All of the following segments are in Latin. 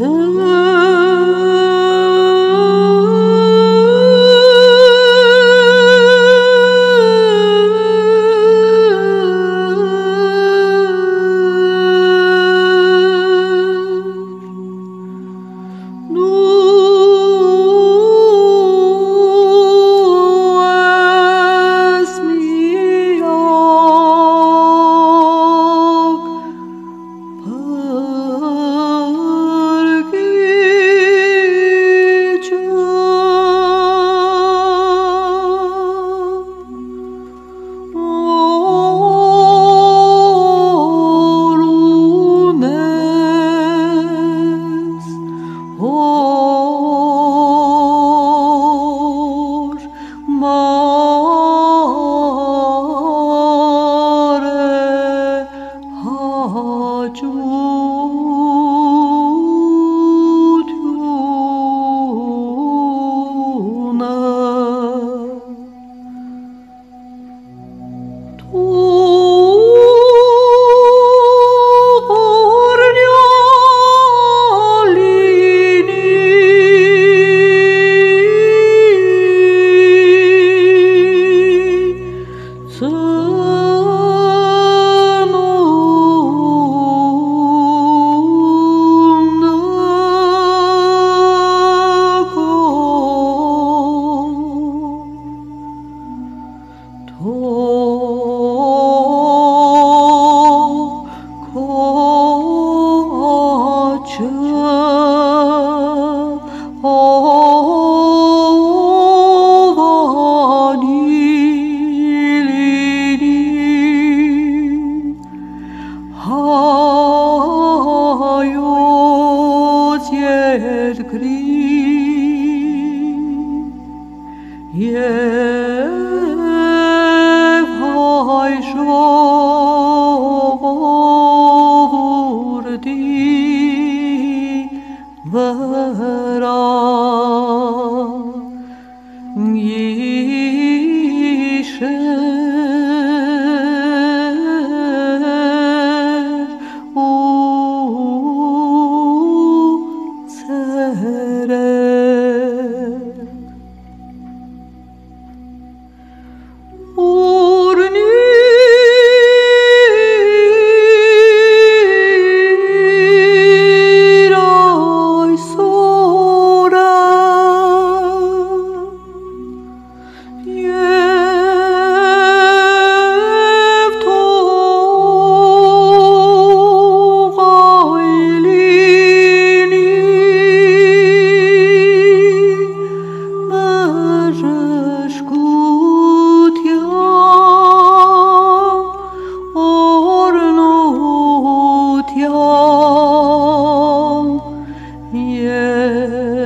Ooh. Oh love.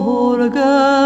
Jorge.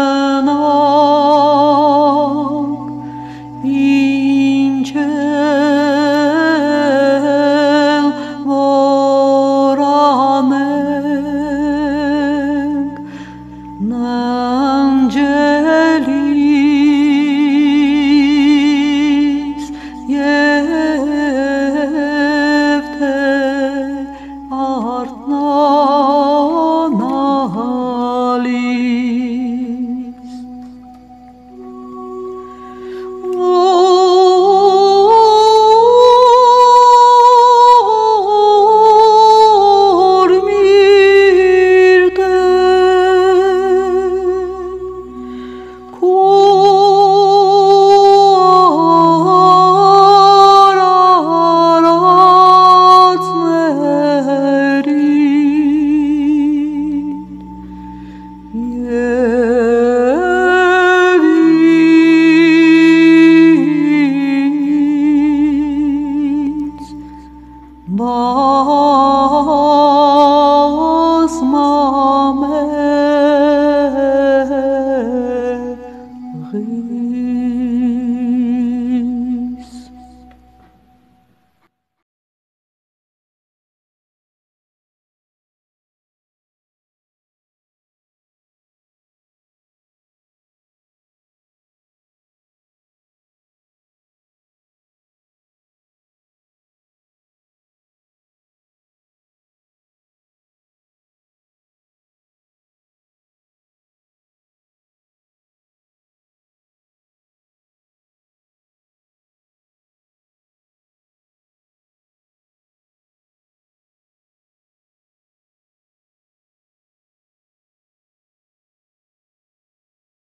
Bas mame